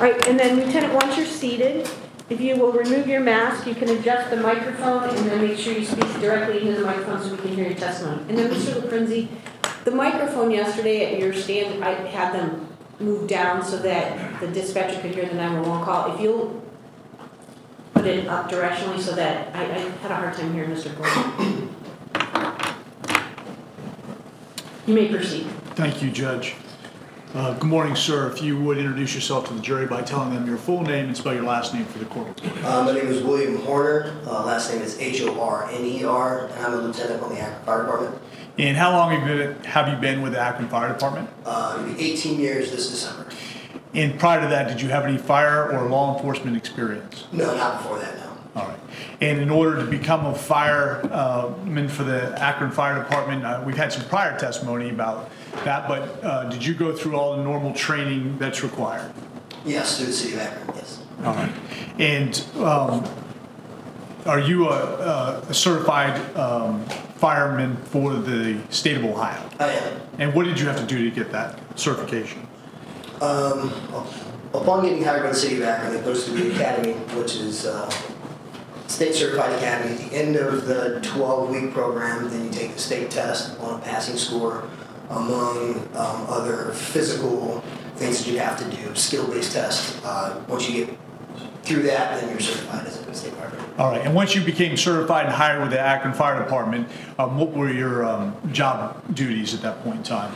All right, and then Lieutenant, once you're seated, if you will remove your mask, you can adjust the microphone and then make sure you speak directly into the microphone so we can hear your testimony. And then Mr. LoPrinzi, the microphone yesterday at your stand, I had them move down so that the dispatcher could hear the 911 call. If you'll put it up directionally so that, I, I had a hard time hearing Mr. Gordon. You may proceed. Thank you, Judge. Uh, Good morning, sir. If you would introduce yourself to the jury by telling them your full name and spell your last name for the court. Uh, my name is William Horner. Uh, last name is H-O-R-N-E-R, and I'm a lieutenant on the Akron Fire Department. And how long have you been, have you been with the Akron Fire Department? Uh, 18 years this December. And prior to that, did you have any fire or law enforcement experience? No, not before that, no. All right. And in order to become a fireman for the Akron Fire Department, uh, we've had some prior testimony about that, but uh, did you go through all the normal training that's required? Yes, through the city of Akron, yes. All right. And um, are you a a certified um, fireman for the state of Ohio? I am. And what did you have to do to get that certification? Um, upon getting hired by the city of Akron, they posted the academy, which is uh, state certified academy. At the end of the 12-week program, then you take the state test on a passing score, among um, other physical things that you have to do, skill-based tests. Uh, once you get through that, then you're certified as a state firefighter. All right. And once you became certified and hired with the Akron Fire Department, um, what were your um, job duties at that point in time?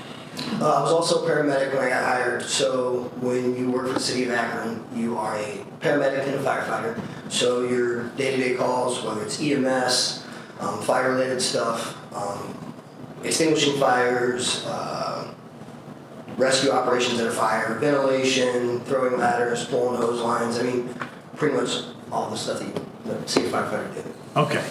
Uh, I was also a paramedic when I got hired. So when you work for the city of Akron, you are a paramedic and a firefighter. So your day-to-day calls, whether it's EMS, um, fire-related stuff, um, extinguishing fires, uh, rescue operations at a fire, ventilation, throwing ladders, pulling hose lines. I mean, pretty much all the stuff that you, the city firefighter did. Okay.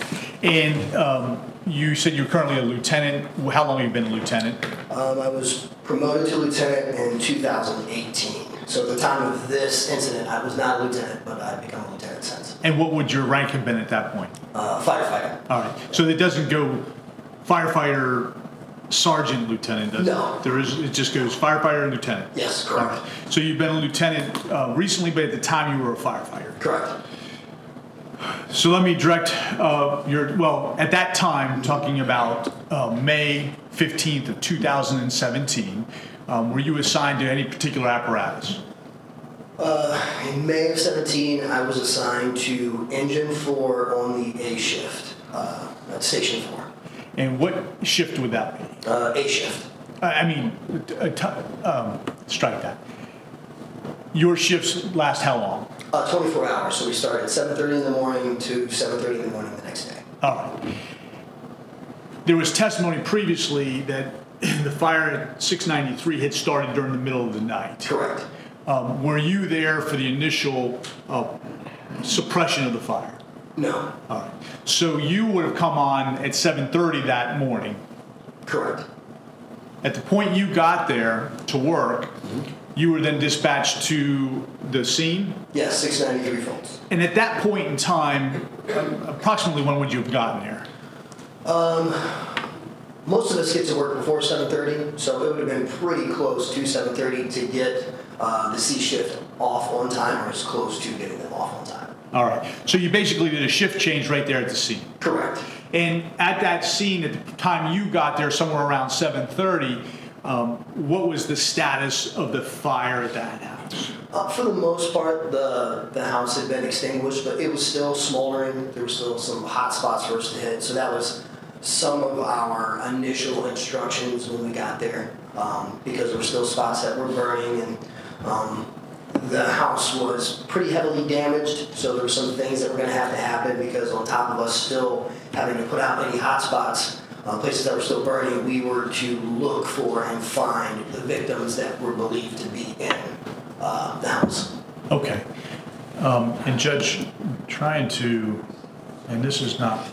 And um, you said you're currently a lieutenant. How long have you been a lieutenant? Um, I was promoted to lieutenant in 2018. So at the time of this incident, I was not a lieutenant, but I've become a lieutenant since. And what would your rank have been at that point? Uh, firefighter. All right. So it doesn't go firefighter, sergeant, lieutenant, does it? No. There is, it just goes firefighter and lieutenant? Yes, correct. right. So you've been a lieutenant uh, recently, but at the time you were a firefighter. Correct. So let me direct uh, your, well, at that time, talking about uh, May 15th of 2017, um, were you assigned to any particular apparatus? Uh, in May of 17, I was assigned to Engine 4 on the A shift, uh, at Station 4. And what shift would that be? Uh, A shift. I mean, uh, t- um, strike that. Your shifts last how long? Uh, 24 hours. So we start at 7.30 in the morning to 7.30 in the morning the next day. All right. There was testimony previously that the fire at 693 had started during the middle of the night. Correct. Um, were you there for the initial uh, suppression of the fire? No. All right. So you would have come on at 7:30 that morning. Correct. At the point you got there to work, you were then dispatched to the scene. Yes, 693 Fultz. And at that point in time, approximately when would you have gotten there? Most of us get to work before 7:30, so it would have been pretty close to 7:30 to get uh, the C shift off on time, or as close to getting them off on time. All right. So you basically did a shift change right there at the scene. Correct. And at that scene, at the time you got there, somewhere around 7:30, um, what was the status of the fire at that house? Uh, for the most part, the the house had been extinguished, but it was still smoldering. There were still some hot spots for us to hit, so that was some of our initial instructions when we got there, um, because there were still spots that were burning, and um, the house was pretty heavily damaged. So there were some things that were going to have to happen because on top of us still having to put out any hot spots. Uh, places that were still burning, we were to look for and find the victims that were believed to be in uh, the house. Okay. Um, And Judge, trying to, and this is not.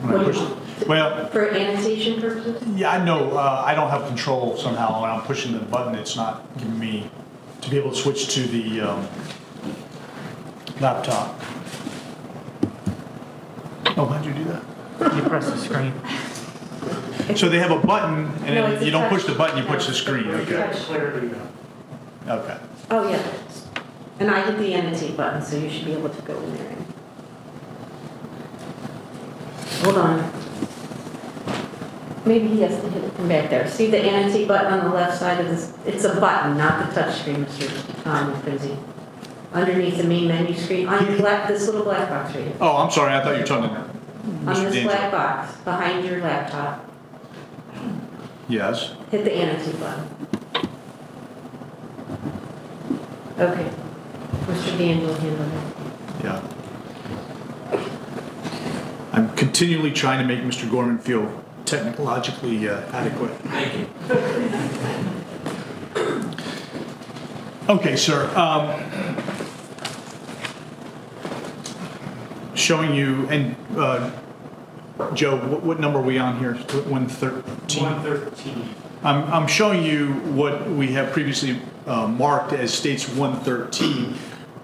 when I push- Well, For annotation purposes? yeah, I know, uh, I don't have control somehow, when I'm pushing the button, it's not giving me, to be able to switch to the um, laptop. Oh, how'd you do that? You press the screen. So they have a button, and No, then you don't push the button, you push the screen, okay? Okay. Oh, yeah. And I hit the annotate button, so you should be able to go in there. Hold on. Maybe he has to hit it from back there. See the annotate button on the left side of this? It's a button, not the touch screen, Mr. Tom. Underneath the main menu screen, on your black, this little black box right here. Oh, I'm sorry, I thought you were talking to On Mr. this D'Angelo. black box, behind your laptop, Yes. hit the annotate button. Okay. Mr. D'Angelo handled it. Yeah. I'm continually trying to make Mr. Gorman feel technologically uh, adequate. Thank you. Okay, sir. um, Showing you, and uh, Joe, what what number are we on here? 113? 113. I'm, I'm showing you what we have previously uh, marked as states 113,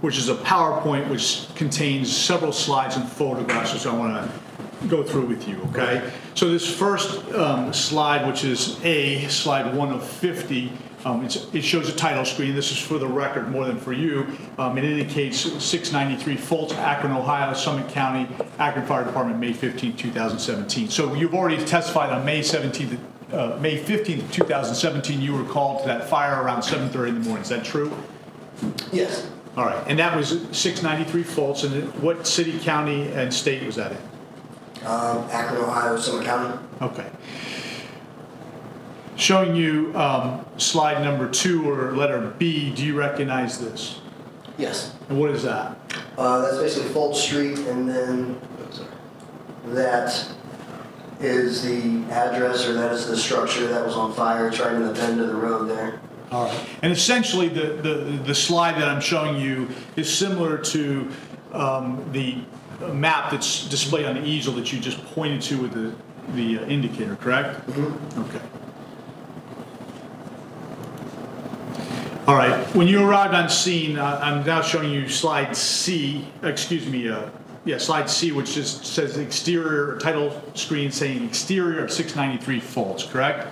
which is a PowerPoint which contains several slides and photographs, which I want to go through with you, okay? So this first um, slide, which is A, slide 1 of 50, um, it's- it shows a title screen. This is for the record more than for you. Um, It indicates 693 Fultz, Akron, Ohio, Summit County, Akron Fire Department, May 15, 2017. So you've already testified on May 17th, uh, May 15th, 2017, you were called to that fire around 7:30 in the morning. Is that true? Yes. All right, and that was 693 Fultz, and what city, county, and state was that in? Um, Akron, Ohio, Summit County. Okay. Showing you um, slide number two or letter B, do you recognize this? Yes. And what is that? Uh, that's basically Fultz Street, and then that is the address, or that is the structure that was on fire, it's right in the bend of the road there. All right. And essentially, the, the, the slide that I'm showing you is similar to um, the map that's displayed on the easel that you just pointed to with the, the uh, indicator, correct? Mm-hmm. Okay. All right, when you arrived on scene, uh, I'm now showing you slide C, excuse me, uh, yeah, slide C, which just says exterior, title screen saying exterior of 693 Fultz, correct?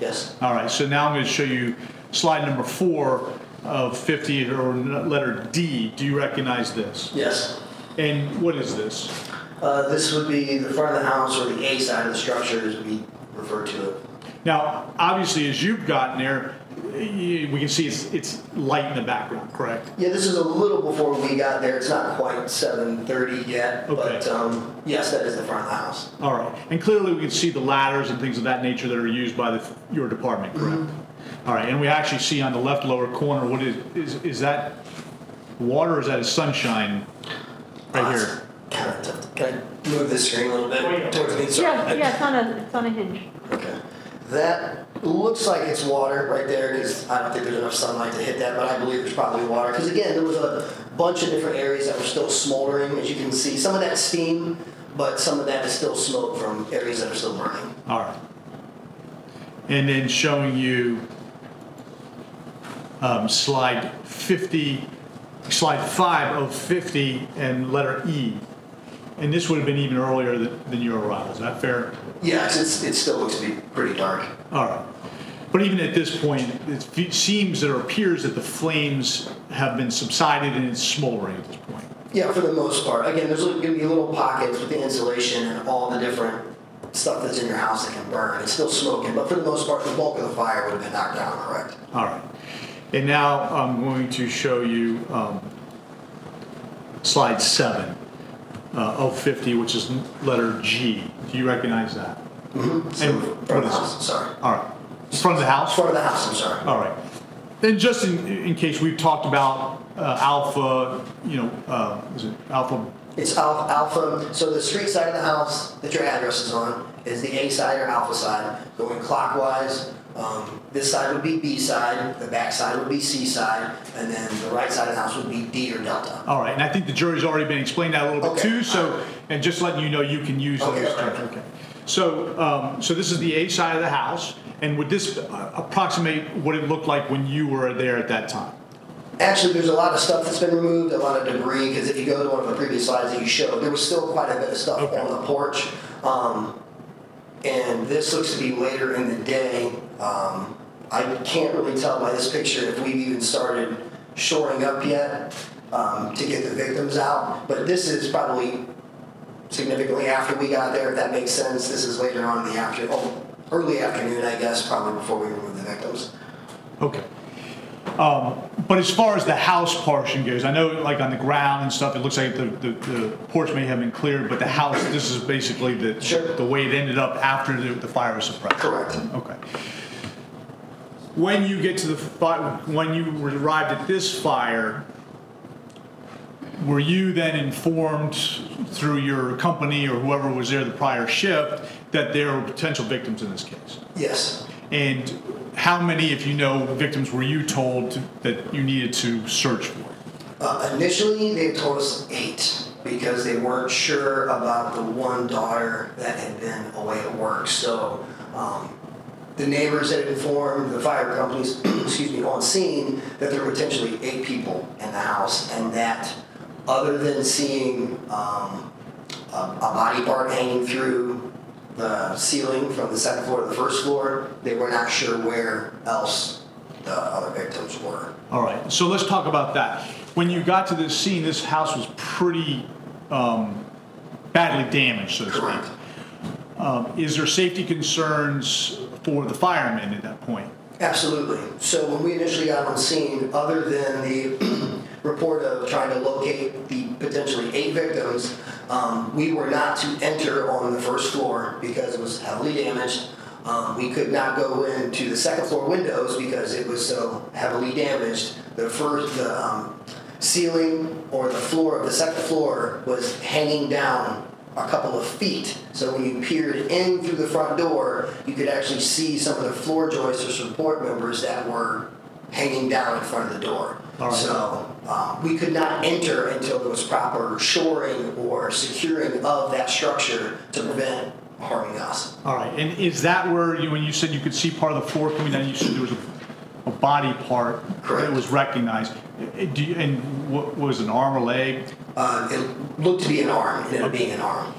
Yes. All right, so now I'm going to show you slide number four of 50, or letter D. Do you recognize this? Yes. And what is this? Uh, this would be the front of the house, or the A side of the structure, as we refer to it. Now, obviously, as you've gotten there, we can see it's, it's light in the background, correct? Yeah, this is a little before we got there, it's not quite seven thirty yet, but, um, yes, that is the front of the house. All right, and clearly we can see the ladders and things of that nature that are used by the, your department, correct? All right, and we actually see on the left lower corner, what is, is, is that water or is that a sunshine right here? Kind of tough. Can I move this screen a little Oh, yeah. bit towards me? Sorry. Yeah, yeah, it's on a, it's on a hinge. Okay. That looks like it's water right there because I don't think there's enough sunlight to hit that, but I believe there's probably water. Because again, there was a bunch of different areas that were still smoldering, as you can see. Some of that steam, but some of that is still smoke from areas that are still burning. All right. And then showing you um, slide 50, slide 5 of 50 and letter E. And this would have been even earlier than, than your arrival, is that fair? Yes, it's, it still looks to be pretty dark. All right. But even at this point, it seems or appears that the flames have been subsided and it's smoldering at this point. Yeah, for the most part. Again, there's going to be little pockets with the insulation and all the different stuff that's in your house that can burn. It's still smoking, but for the most part, the bulk of the fire would have been knocked down, correct? All right. And now I'm going to show you um, slide seven uh, of 50, which is letter G. Do you recognize that? Mm-hmm. So, And front of the house, sorry. All right. Front of the house? Front of the house, I'm sorry. All right. And just in, in case we've talked about uh, Alpha, you know, uh, is it Alpha? It's al- alpha, so the street side of the house that your address is on is the A side or alpha side, going clockwise. Um, this side would be B side, the back side would be C side, and then the right side of the house would be D or delta. All right. And I think the jury's already been explained that a little bit Okay. too. So, and just letting you know, you can use Okay, those terms. Okay. So, um, so this is the A side of the house. And would this uh, approximate what it looked like when you were there at that time? Actually, there's a lot of stuff that's been removed, a lot of debris, because if you go to one of the previous slides that you showed, there was still quite a bit of stuff Okay. on the porch. Um, and this looks to be later in the day. Um, I can't really tell by this picture if we've even started shoring up yet um, to get the victims out, but this is probably significantly after we got there, if that makes sense. This is later on in the after, oh, early afternoon, I guess, probably before we remove the victims. Okay. Um, But as far as the house portion goes, I know like on the ground and stuff, it looks like the, the the porch may have been cleared, but the house, this is basically the, Sure. the way it ended up after the, the fire was suppressed. Correct. Okay. When you get to the, fi- when you arrived at this fire, were you then informed through your company or whoever was there the prior shift that there were potential victims in this case? Yes. And how many, if you know, victims were you told that you needed to search for? Uh, initially, they told us eight because they weren't sure about the one daughter that had been away at work. So um, the neighbors had informed the fire companies, excuse me, on scene that there were potentially eight people in the house, and that other than seeing um, a, a body part hanging through the ceiling from the second floor to the first floor, they were not sure where else the other victims were. All right, so let's talk about that. When you got to this scene, this house was pretty um, badly damaged, so to speak. Correct. Um, Is there safety concerns for the firemen at that point? Absolutely. So when we initially got on scene, other than the report of trying to locate the potentially eight victims, um, we were not to enter on the first floor because it was heavily damaged. Um, we could not go into the second floor windows because it was so heavily damaged. The first, the um, ceiling or the floor of the second floor was hanging down a couple of feet. So when you peered in through the front door, you could actually see some of the floor joists or support members that were hanging down in front of the door. All right. So um, we could not enter until there was proper shoring or securing of that structure to prevent harming us. All right, and is that where, you when you said you could see part of the floor coming down, you said there was a, a body part that was recognized? Do you, and what was an arm or leg? Uh, it looked to be an arm, it ended up being an arm.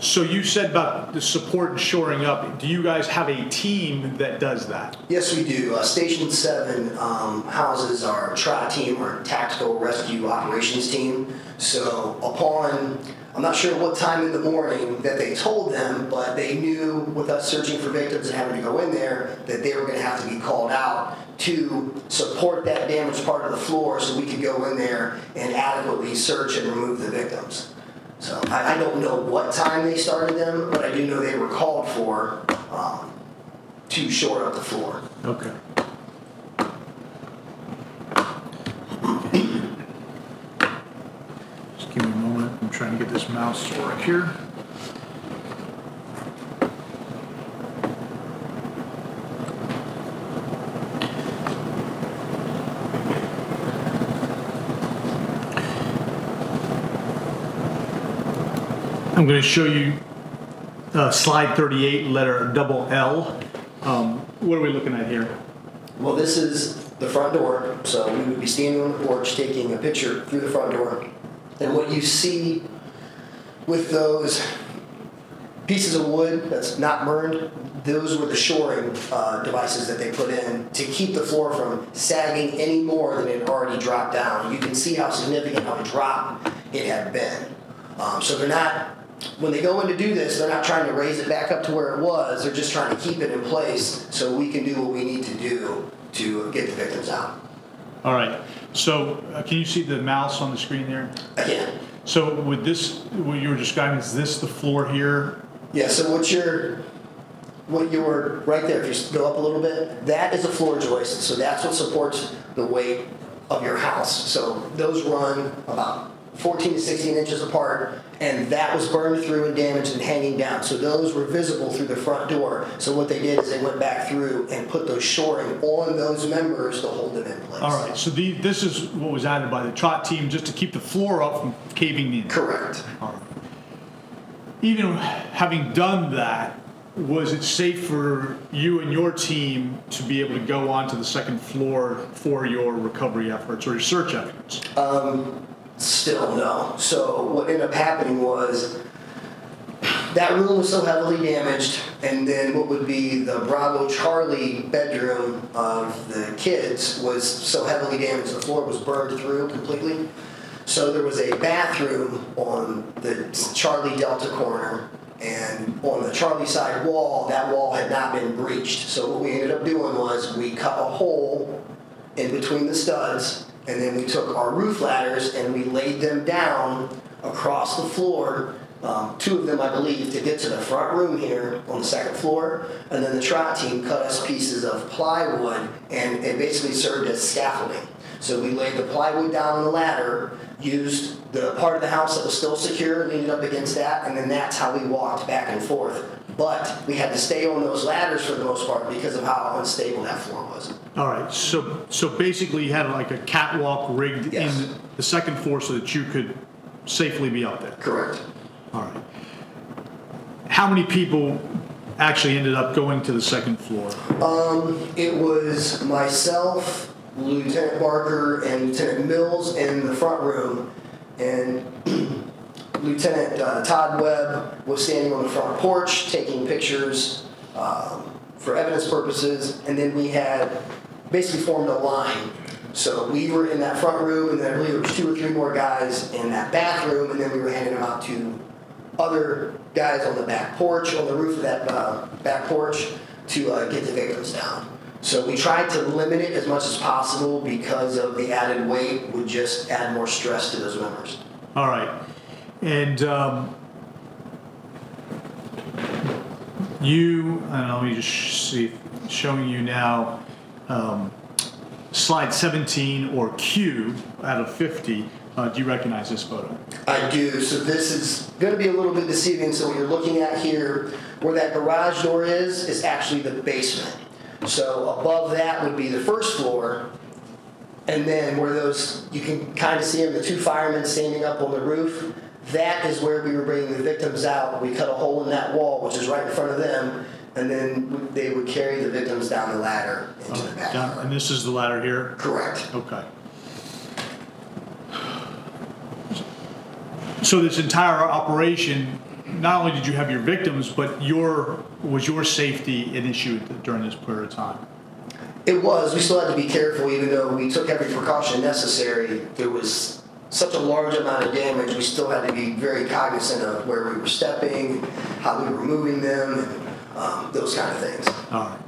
So you said about the support and shoring up. Do you guys have a team that does that? Yes, we do. Uh, Station 7 um, houses our TROT team, our Tactical Rescue Operations Team. So, upon, I'm not sure what time in the morning that they told them, but they knew with us searching for victims and having to go in there that they were going to have to be called out to support that damaged part of the floor so we could go in there and adequately search and remove the victims. So, I, I don't know what time they started them, but I do know they were called for um, to shore up the floor. Okay. Just give me a moment. I'm trying to get this mouse to work here. I'm going to show you uh, slide 38, letter double L. Um, What are we looking at here? Well, this is the front door, so we would be standing on the porch taking a picture through the front door. And what you see with those pieces of wood that's not burned, those were the shoring uh, devices that they put in to keep the floor from sagging any more than it already dropped down. You can see how significant of a drop it had been. Um, so they're not, when they go in to do this, they're not trying to raise it back up to where it was. They're just trying to keep it in place so we can do what we need to do to get the victims out. All right, so uh, can you see the mouse on the screen there? Again, So with this, what you were describing, is this the floor here? yeah, so what you're, what you were, right there, if you go up a little bit, that is a floor joist, so that's what supports the weight of your house. So those run about 14 to 16 inches apart, and that was burned through and damaged and hanging down. So those were visible through the front door. So what they did is they went back through and put those shoring on those members to hold them in place. All right, so the, this is what was added by the trot team just to keep the floor up from caving in. Correct. All right. Even having done that, was it safe for you and your team to be able to go onto the second floor for your recovery efforts or your search efforts? Um, Still no. So what ended up happening was that room was so heavily damaged, and then what would be the Bravo Charlie bedroom of the kids was so heavily damaged, the floor was burned through completely. So there was a bathroom on the Charlie Delta corner, and on the Charlie side wall, that wall had not been breached. So what we ended up doing was we cut a hole in between the studs, and then we took our roof ladders and we laid them down across the floor, um, two of them, I believe, to get to the front room here on the second floor. And then the trot team cut us pieces of plywood, and it basically served as scaffolding. So we laid the plywood down on the ladder, used the part of the house that was still secure, leaned up against that, and then that's how we walked back and forth. But we had to stay on those ladders for the most part because of how unstable that floor was. All right, so, so basically you had like a catwalk rigged Yes. in the second floor so that you could safely be up there? Correct. All right. How many people actually ended up going to the second floor? Um, it was myself, Lieutenant Barker, and Lieutenant Mills in the front room, and Lieutenant uh, Todd Webb was standing on the front porch taking pictures um, for evidence purposes, and then we had basically formed a line. So we were in that front room, and then I believe there was two or three more guys in that bathroom, and then we were handing them out to other guys on the back porch, on the roof of that uh, back porch, to uh, get the victims down. So we tried to limit it as much as possible because of the added weight would just add more stress to those members. All right. And um, you, know, let me just see, showing you now um, slide 17 or Q out of 50. Uh, do you recognize this photo? I do. So this is going to be a little bit deceiving. So what you're looking at here, where that garage door is, is actually the basement. So above that would be the first floor. And then where those, you can kind of see them, the two firemen standing up on the roof. That is where we were bringing the victims out. We cut a hole in that wall, which is right in front of them. And then they would carry the victims down the ladder into the Down- back. And this is the ladder here? Correct. Okay. So this entire operation, not only did you have your victims, but your, was your safety an issue during this period of time? It was. We still had to be careful, even though we took every precaution necessary. There was such a large amount of damage. We still had to be very cognizant of where we were stepping, how we were moving them, and um, those kind of things. All right.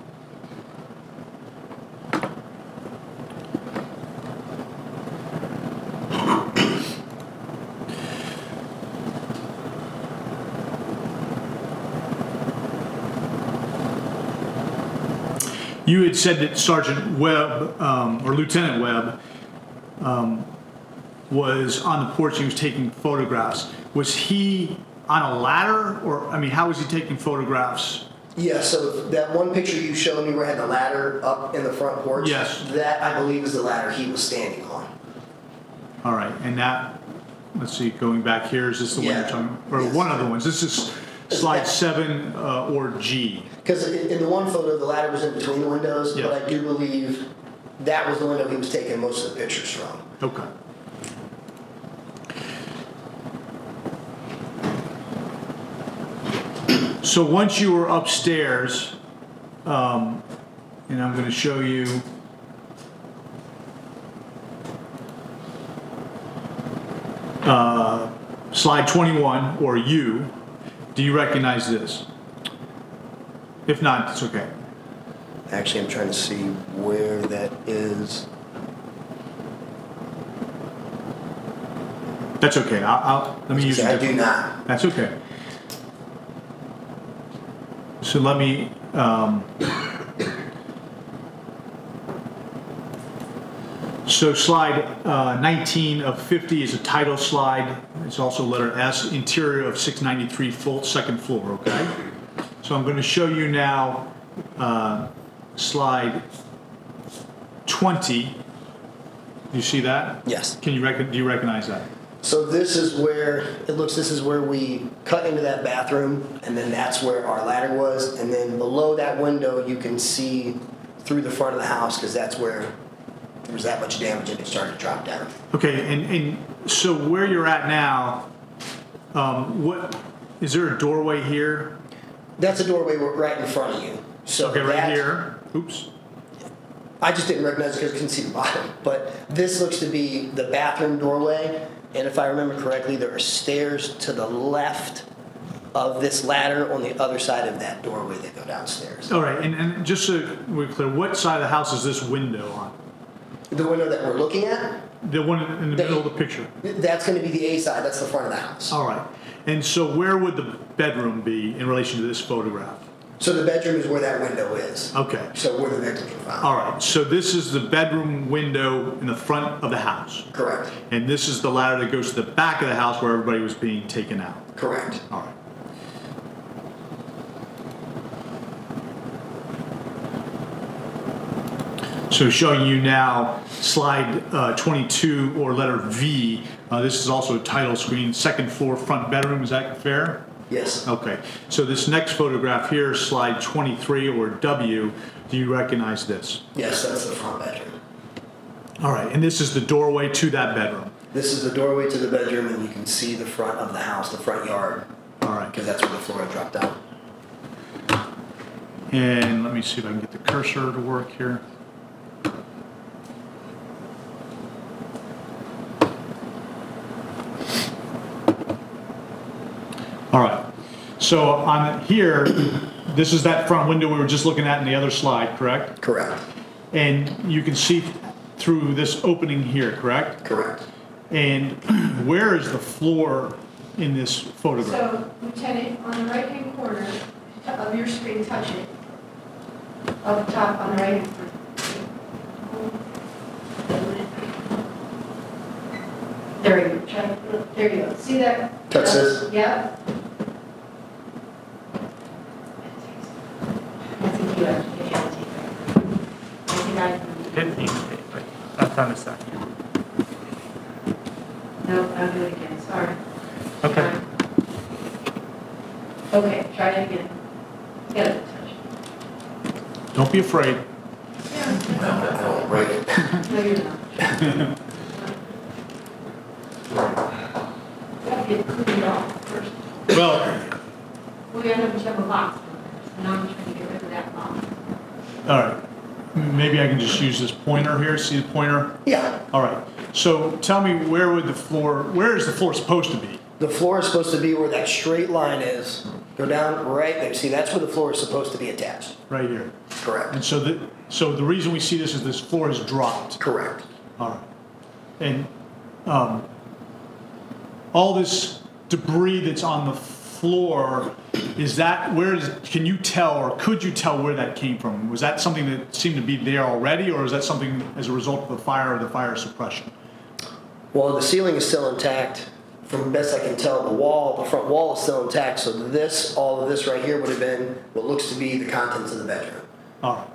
You had said that Sergeant Webb, um, or Lieutenant Webb, um, was on the porch, he was taking photographs. Was he on a ladder, or, I mean, how was he taking photographs? Yeah. So that one picture you showed me where I had the ladder up in the front porch. Yes. That I believe is the ladder he was standing on. All right, and that, let's see, going back here, is this the one you're Yeah. talking, or Yes. one of the ones? This is slide seven uh, or G. Because in, in the one photo, the ladder was in between the windows, Yeah. but I do believe that was the window he was taking most of the pictures from. Okay. So once you were upstairs, um, and I'm gonna show you. Uh, slide twenty-one, or U, do you recognize this? If not, it's okay. Actually, I'm trying to see where that is. That's okay, I'll, I'll, let me use. I do not. That's okay. So let me, um, so slide uh, 19 of 50 is a title slide. It's also letter S, interior of 693 Fultz, second floor, okay? So I'm going to show you now uh, slide 20. Do you see that? Yes. Can you do you recognize that? So this is where, it looks, this is where we cut into that bathroom, and then that's where our ladder was. And then below that window, you can see through the front of the house, because that's where there was that much damage and it started to drop down. Okay, and, and so where you're at now, um, what, is there a doorway here? That's a doorway right in front of you. So Okay, right here. Oops. I just didn't recognize it because I couldn't see the bottom. But this looks to be the bathroom doorway. And if I remember correctly, there are stairs to the left of this ladder on the other side of that doorway that go downstairs. All right, and, and just so we're clear, what side of the house is this window on? The window that we're looking at, The one in the The- middle of the picture? that's going to be the A side. That's the front of the house. All right. And so where would the bedroom be in relation to this photograph? So the bedroom is where that window is. Okay. So where the victims were found. All right. So this is the bedroom window in the front of the house. Correct. And this is the ladder that goes to the back of the house where everybody was being taken out. Correct. All right. So showing you now slide uh, 22 or letter V. Uh, This is also a title screen, second floor front bedroom, is that fair? Yes. Okay, so this next photograph here, slide 23 or W, do you recognize this? Yes, that's the front bedroom. All right, and this is the doorway to that bedroom. This is the doorway to the bedroom, and you can see the front of the house, the front yard, All right, because that's where the floor dropped down. and let me see if I can get the cursor to work here. All right, so on here, this is that front window we were just looking at in the other slide, correct? Correct. And you can see through this opening here, correct? Correct. And where is the floor in this photograph? So Lieutenant, on the right-hand corner of your screen, touch it. Up top on the right-hand corner. There you go, there you go, see that? Touch this? Yeah. I think you have to get your tape. I think I, Hit me, but that's on the side. no, I'll do it again, sorry. Okay. Um, okay, try it again. Get it, touch. Don't be afraid. Yeah. I won't break it. No, you're not. Gotta get cleaned off first. Well, We gotta have a box first, and I'm trying to get rid of that box. all right, maybe I can just use this pointer here, see the pointer? Yeah. All right, so tell me where would the floor, where is the floor supposed to be? The floor is supposed to be where that straight line is. Go down right there. See, that's where the floor is supposed to be attached. Right here. Correct. And so the, so the reason we see this is this floor is dropped. Correct. All right. And, um, all this debris that's on the floor, is that, where is, can you tell or could you tell where that came from? Was that something that seemed to be there already or is that something as a result of the fire or the fire suppression? Well, the ceiling is still intact. From best I can tell, the wall, the front wall is still intact. So this, all of this right here would have been what looks to be the contents of the bedroom. All right.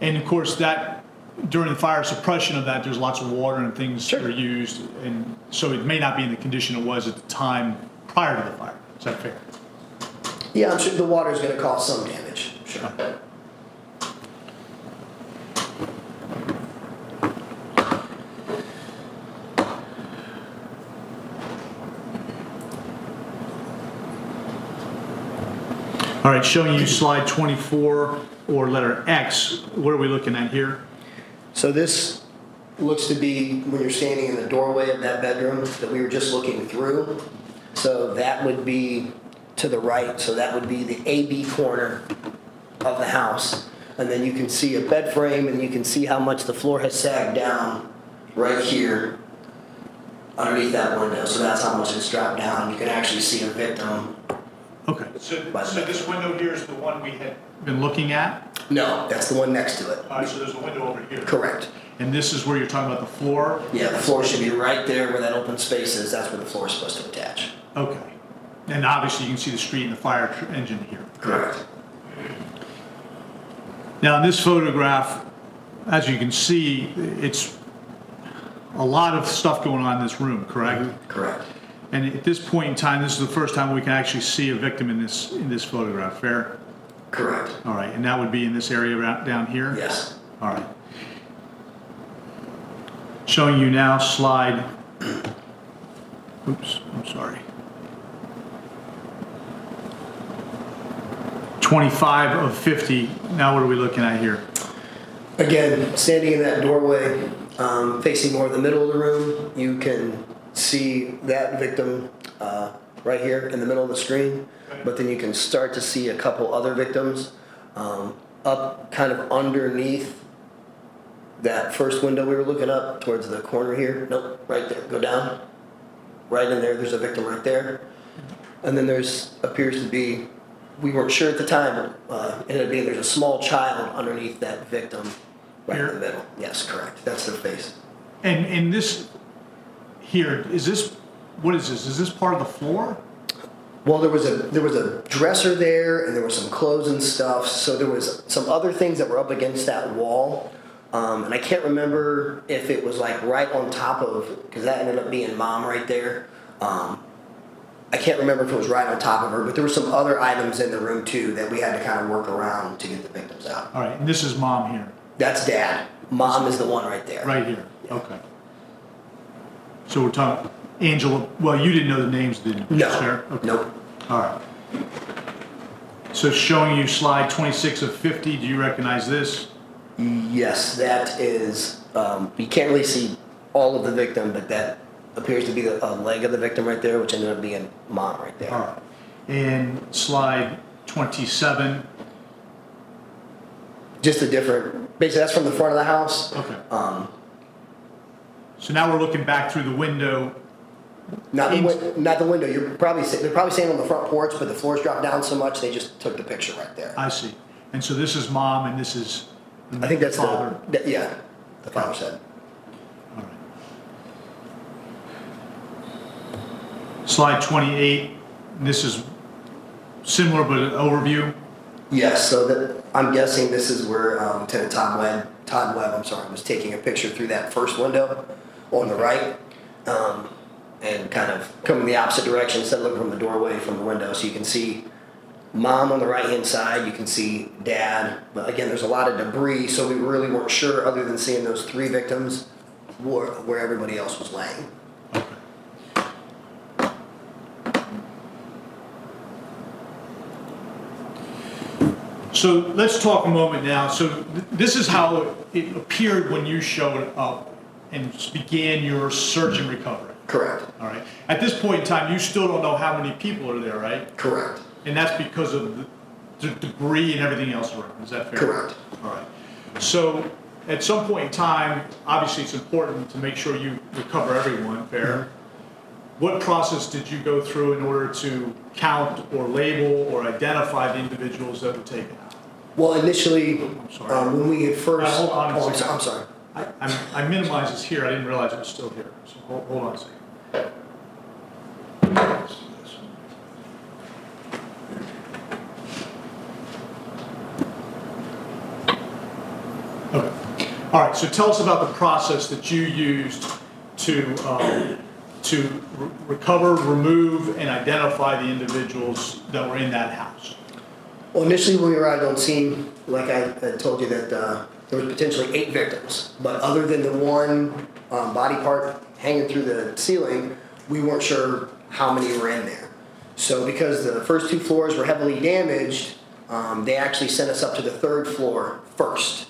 And of course, that, during the fire suppression of that, there's lots of water and things that Sure. are used. And so it may not be in the condition it was at the time prior to the fire. Is that fair? Yeah, I'm sure the water is going to cause some damage. Sure. All right, showing you slide 24 or letter X, what are we looking at here? So this looks to be when you're standing in the doorway of that bedroom that we were just looking through. So that would be to the right, so that would be the AB corner of the house. And then you can see a bed frame and you can see how much the floor has sagged down right here underneath that window. So that's how much it's dropped down. You can actually see a victim. Okay. So, By the so this window here is the one we had been looking at? No, that's the one next to it. All right, so there's a window over here. Correct. And this is where you're talking about the floor? Yeah, the floor should be right there where that open space is. That's where the floor is supposed to attach. Okay. And obviously you can see the street and the fire tr- engine here. Correct. Now, in this photograph, as you can see, it's a lot of stuff going on in this room, correct? Mm-hmm. Correct. And at this point in time, this is the first time we can actually see a victim in this, in this photograph, fair? Correct. All right, and that would be in this area down here? Yes. All right. Showing you now slide, oops, I'm sorry. 25 of 50. Now what are we looking at here? Again, standing in that doorway, um, facing more the middle of the room, you can see that victim uh, right here in the middle of the screen. But then you can start to see a couple other victims um, up kind of underneath that first window we were looking up towards the corner here. Nope, right there. Go down. Right in there, there's a victim right there. And then there's appears to be, we weren't sure at the time, uh, it ended up being there's a small child underneath that victim right in the middle. Yes, correct. That's the face. And in this here, is this, what is this? Is this part of the floor? Well, there was a there was a dresser there, and there was some clothes and stuff. So there was some other things that were up against that wall, um, and I can't remember if it was like right on top of because that ended up being mom right there. Um, I can't remember if it was right on top of her, but there were some other items in the room too that we had to kind of work around to get the victims out. All right, and this is mom here, That's dad. Mom is the one right there. right here. Okay. So we're talking, Angela, well, you didn't know the names, did you? No. Sarah? Okay. Nope. All right. So showing you slide 26 of 50, do you recognize this? Yes, that is. Um, you can't really see all of the victim, but that appears to be the a leg of the victim right there, which ended up being mom right there. All right. And slide 27, Just a different. Basically, that's from the front of the house. okay. Um, So now we're looking back through the window. not the win- not the window. You're probably sit- they're probably standing on the front porch, but the floor's dropped down so much they just took the picture right there. I see. And so this is mom and this is I think that's father. the that, yeah. The father said. All right. Slide 28, this is similar but an overview. Yes, so that I'm guessing this is where um, Lieutenant Todd Webb, Todd Webb, I'm sorry, was taking a picture through that first window on the right, um, and kind of coming the opposite direction instead of looking from the doorway from the window, so you can see mom on the right hand side, you can see dad, but again, there's a lot of debris, so we really weren't sure, other than seeing those three victims, where, where everybody else was laying. So let's talk a moment now. So th- this is how it appeared when you showed up and began your search and recovery. Correct. All right. At this point in time, you still don't know how many people are there, right? Correct. And that's because of the the debris and everything else around. Is that fair? Correct. All right. So at some point in time, obviously it's important to make sure you recover everyone, fair? What process did you go through in order to count or label or identify the individuals that were taken out? Well, initially, um, when we had first, Uh, hold on oh. I'm sorry. I, I minimized this here, I didn't realize it was still here, so hold, hold on a second. Okay, all right, so tell us about the process that you used to, um, to re- recover, remove, and identify the individuals that were in that house. Well, initially when we arrived on scene, like I had told you that uh, there was potentially eight victims, but other than the one um, body part hanging through the ceiling, we weren't sure how many were in there. So because the first two floors were heavily damaged, um, they actually sent us up to the third floor first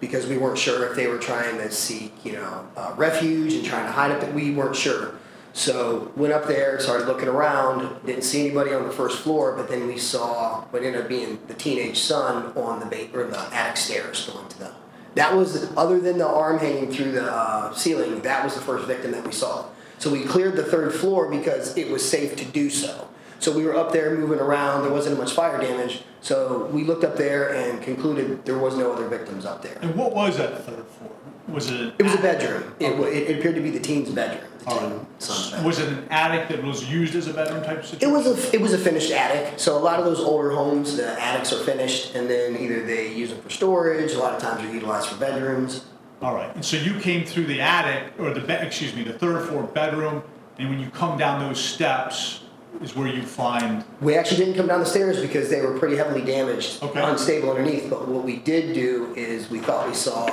because we weren't sure if they were trying to seek, you know, uh, refuge and trying to hide it. But we weren't sure. So went up there, started looking around, didn't see anybody on the first floor, but then we saw what ended up being the teenage son on the or the attic stairs going to the. That was other than the arm hanging through the uh, ceiling. That was the first victim that we saw. So we cleared the third floor because it was safe to do so. So we were up there moving around. There wasn't much fire damage. So we looked up there and concluded there was no other victims up there. And what was that third floor? Was it? It was a bedroom. It, wa- it, it appeared to be the teen's bedroom. The oh, All teen right. son's bedroom. Was it an attic that was used as a bedroom type of It situation? was a it was a finished attic. So a lot of those older homes, the attics are finished, and then either they use them for storage. A lot of times they're utilized for bedrooms. All right, and so you came through the attic, or the, be- excuse me, the third floor bedroom, and when you come down those steps is where you find, We actually didn't come down the stairs because they were pretty heavily damaged, Okay. unstable underneath. But what we did do is we thought we saw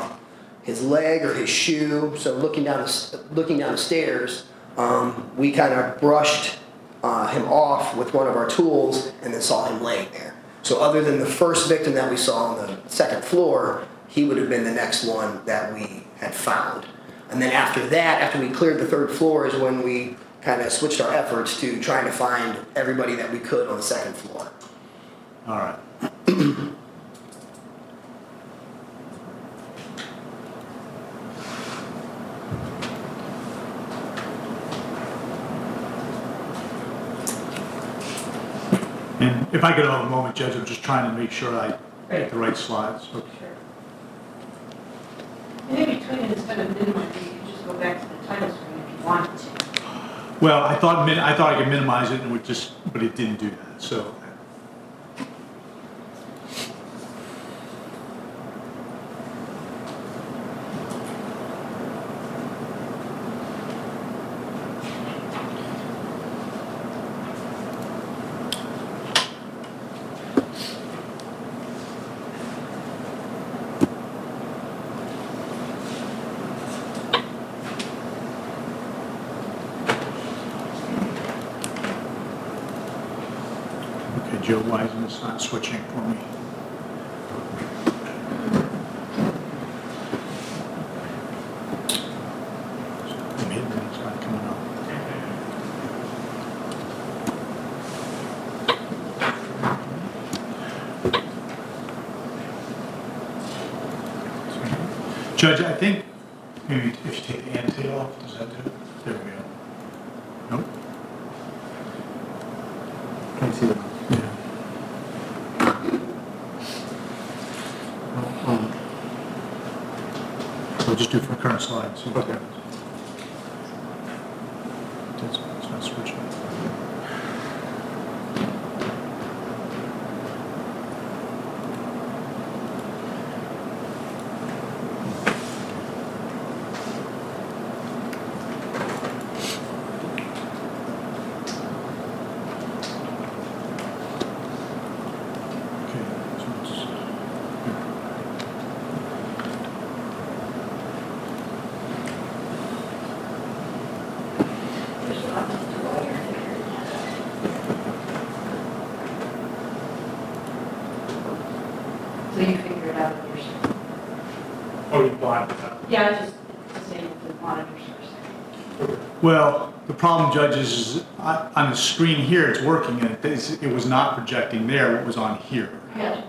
his leg or his shoe. So looking down the, looking down the stairs, um, we kind of brushed uh, him off with one of our tools and then saw him laying there. So other than the first victim that we saw on the second floor, he would have been the next one that we had found. And then after that, after we cleared the third floor is when we kind of switched our efforts to trying to find everybody that we could on the second floor. All right. And if I could have a moment, Judge, I'm just trying to make sure I get the right slides. Sure. And in between, instead of minimizing, you could just go back to the title screen if you wanted to. Well, I thought, min- I thought I could minimize it and would just, but it didn't do that, so. Okay, Joe, why isn't this not switching for me? Judge, I think maybe if you take the annotate off, does that do it? There we go. Nope. Can you see the? Um, We'll just do for current slides. Okay. That's, it's not switching. Okay, so it's- So you figure it out yourself. Oh, you blind it out. Yeah, I was the monitors for. Well, the problem, Judge, is I- on the screen here, it's working, and it it was not projecting there, it was on here. Yeah.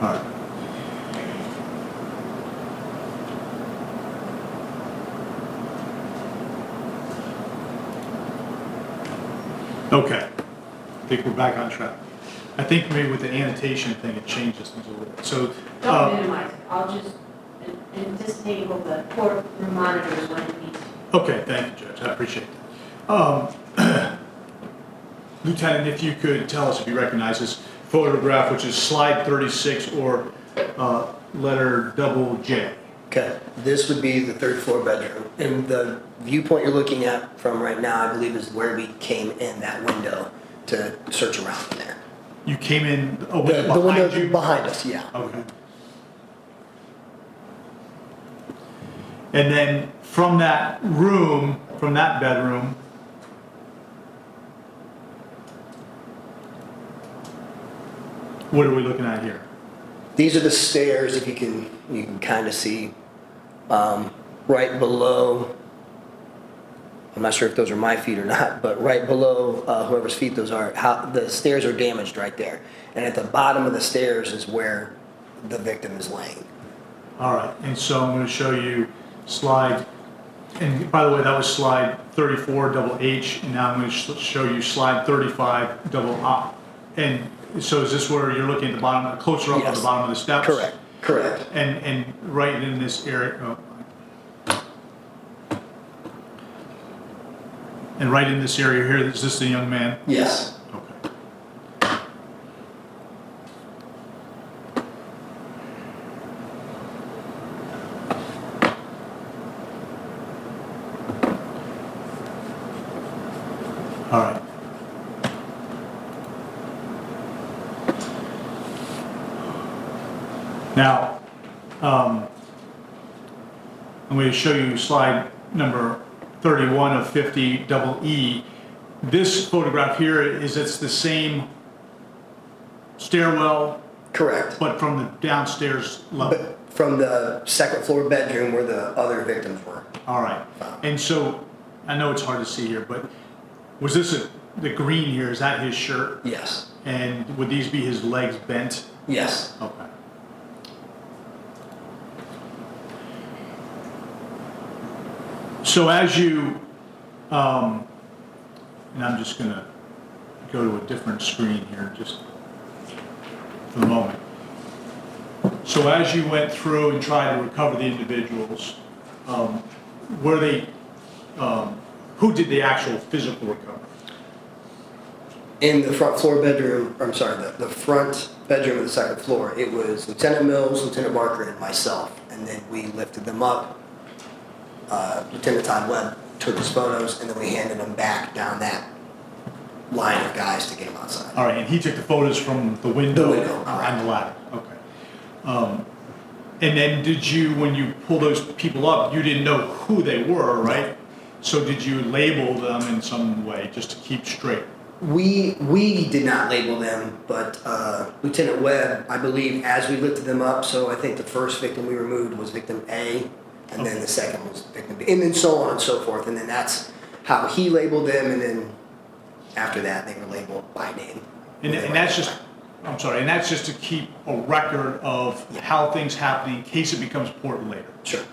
All right. Okay, I think we're back on track. I think maybe with the annotation thing, it changes things a little bit, so. Don't uh, minimize it, I'll just, and- and disable the courtroom monitors when it needs to. Okay, thank you, Judge, I appreciate that. Um, Lieutenant, if you could tell us if you recognize this photograph, which is slide 36 or uh, letter double J. Okay, this would be the third floor bedroom. And the viewpoint you're looking at from right now, I believe, is where we came in that window to search around in there. You came in, oh, The, the window behind you? behind us, yeah. Okay. And then from that room, from that bedroom, what are we looking at here? These are the stairs, if you can, you can kind of see, um, right below, I'm not sure if those are my feet or not, but right below, uh, whoever's feet those are, how, the stairs are damaged right there. And at the bottom of the stairs is where the victim is laying. All right, and so I'm going to show you slide, and by the way, that was slide 34, double H, and now I'm going to show you slide 35, double I. And so is this where you're looking at the bottom, closer up at the bottom of the steps? Correct, correct. And, and right in this area, oh. And right in this area here, is this the young man? Yes. Okay. All right. Now, um, I'm going to show you slide number 31 of 50 double E. This photograph here is it's the same stairwell, Correct. but from the downstairs level. But from the second floor bedroom where the other victims were. All right. And so, I know it's hard to see here, but was this a, the green here, is that his shirt? Yes. And would these be his legs bent? Yes. Okay. So as you, um, and I'm just gonna go to a different screen here, just for the moment. So as you went through and tried to recover the individuals, um, were they, um, who did the actual physical recovery? In the front floor bedroom, I'm sorry, the, the front bedroom of the second floor, it was Lieutenant Mills, Lieutenant Barker, and myself. And then we lifted them up. Uh, Lieutenant Todd Webb took his photos, and then we handed them back down that line of guys to get them outside. All right, and he took the photos from the window? The window, On the ladder, okay. Um, And then did you, when you pull those people up, you didn't know who they were, right? So did you label them in some way, just to keep straight? We we did not label them, but uh, Lieutenant Webb, I believe, as we lifted them up. So I think the first victim we removed was victim A, and then the second was victim and then so on and so forth. And then that's how he labeled them, and then after that they were labeled by name. And, and that's just, I'm sorry, and that's just to keep a record of how things happen in case it becomes important later. Sure.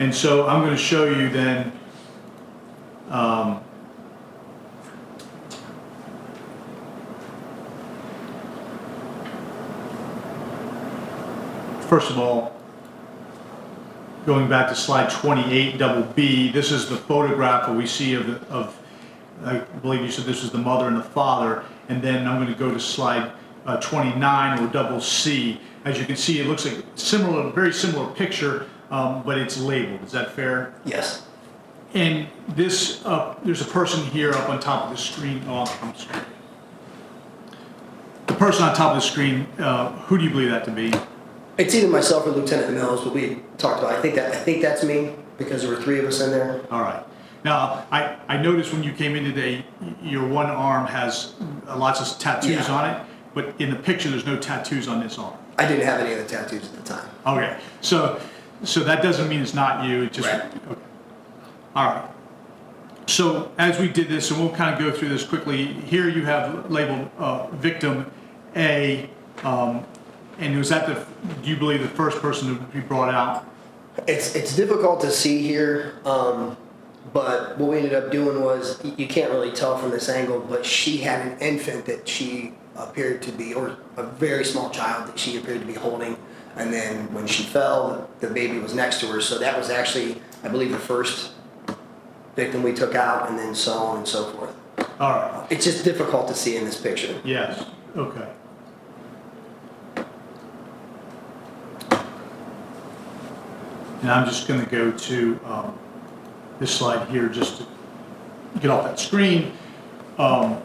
And so I'm going to show you then, um, first of all, going back to slide 28, double B, this is the photograph that we see of, the- of, I believe you said this was the mother and the father. And then I'm going to go to slide uh, 29 or double C. As you can see, it looks like similar, very similar picture, um, but it's labeled. Is that fair? Yes. And this, uh, there's a person here up on top of the screen. Oh, I'm sorry. The person on top of the screen, uh, who do you believe that to be? It's either myself or Lieutenant Mills, but we talked about. I think that I think that's me because there were three of us in there. All right. Now, I, I noticed when you came in today, your one arm has uh, lots of tattoos Yeah. on it, but in the picture, there's no tattoos on this arm. I didn't have any of the tattoos at the time. Okay, so, so that doesn't mean it's not you, it just, Right. okay. All right. So as we did this, and we'll kind of go through this quickly, here you have labeled uh, victim A, um, and was that the, do you believe the first person to be brought out? It's it's difficult to see here, um, but what we ended up doing was you can't really tell from this angle, but she had an infant that she appeared to be, or a very small child that she appeared to be holding, and then when she fell, the baby was next to her. So that was actually, I believe, the first victim we took out, and then so on and so forth. All right, It's just difficult to see in this picture. yes, okay. And I'm just gonna go to, um, this slide here, just to get off that screen. Um,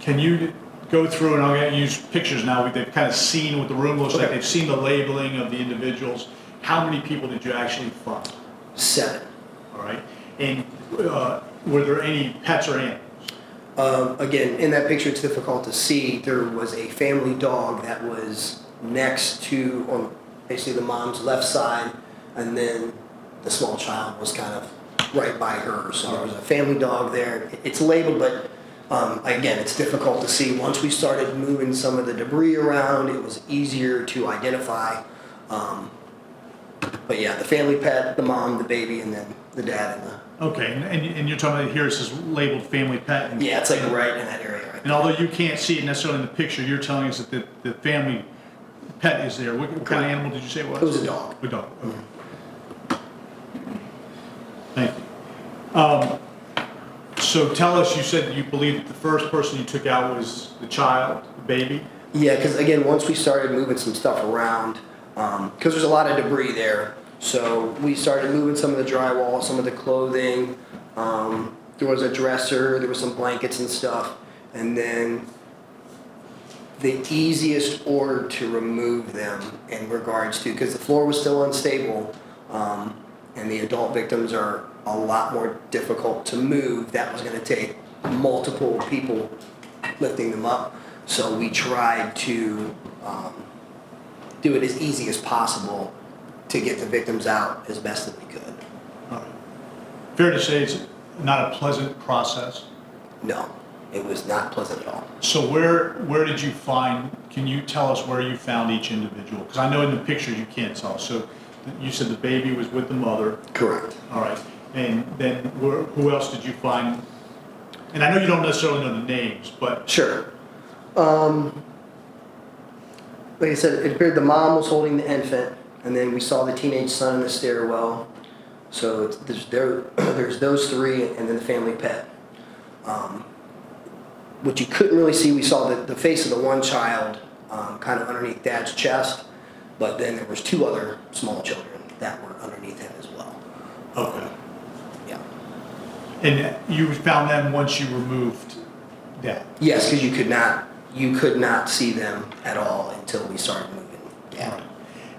Can you go through, and I'm gonna use pictures now, they've kind of seen what the room looks like, they've seen the labeling of the individuals. How many people did you actually find? Seven. All right? And uh, were there any pets or animals? Um, again, in that picture, it's difficult to see. There was a family dog that was next to, on basically the mom's left side, and then the small child was kind of right by her. So there was a family dog there. It's labeled, but um, again, it's difficult to see. Once we started moving some of the debris around, it was easier to identify. Um, but yeah, the family pet, the mom, the baby, and then the dad and the. Okay, and- and you're talking about here, it says labeled family pet. and- Yeah, it's like right in that area right And although you can't see it necessarily in the picture, you're telling us that the, the family pet is there. What what kind of animal did you say it was? It was a dog. A dog, okay. Thank you. Um, So tell us, you said you believe that the first person you took out was the child, the baby? Yeah, because again, once we started moving some stuff around, because there's a lot of debris there, so we started moving some of the drywall, some of the clothing. Um, there was a dresser, there was some blankets and stuff, and then the easiest order to remove them in regards to because the floor was still unstable. Um, and the adult victims are a lot more difficult to move. That was going to take multiple people lifting them up. So we tried to um, do it as easy as possible to get the victims out as best that we could. Fair to say it's not a pleasant process? No, it was not pleasant at all. So where, where did you find, can you tell us where you found each individual? Because I know in the pictures you can't tell. So you said the baby was with the mother, Correct. all right. And then where, who else did you find? And I know you don't necessarily know the names, but, Sure. Um, like I said, it appeared the mom was holding the infant, and then we saw the teenage son in the stairwell. So it's, there's, there, there's those three, and then the family pet. Um, what you couldn't really see, we saw the, the face of the one child um, kind of underneath dad's chest, but then there was two other small children that were underneath him as well. okay. Yeah. And you found them once you removed that? Yes, because you could not, you could not see them at all until we started moving. Yeah.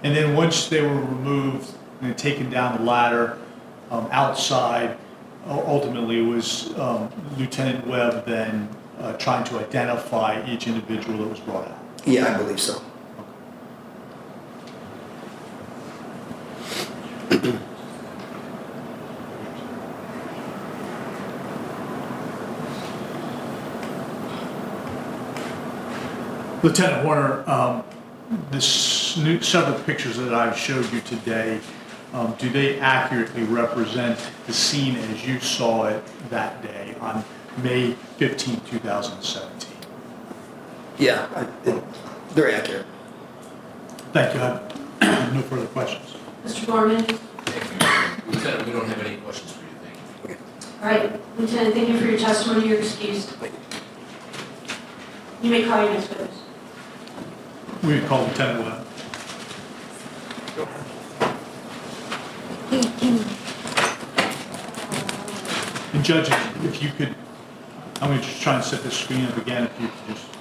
And then once they were removed and taken down the ladder um, outside, ultimately it was um, Lieutenant Webb then uh, trying to identify each individual that was brought out. Yeah, I believe so. Lieutenant Warner, um, this new, several pictures that I've showed you today, um, do they accurately represent the scene as you saw it that day on May 15, 2017? Yeah, I- it- very accurate. Thank you. I have no further questions. Mr. Gorman? Thank you. Lieutenant, we don't have any questions for you, thank you. All right, Lieutenant, thank you for your testimony, you're excused. You may call your next witness. We would call Lieutenant Webb. And Judge, if- if you could, I'm going to just try and set this screen up again, if you could just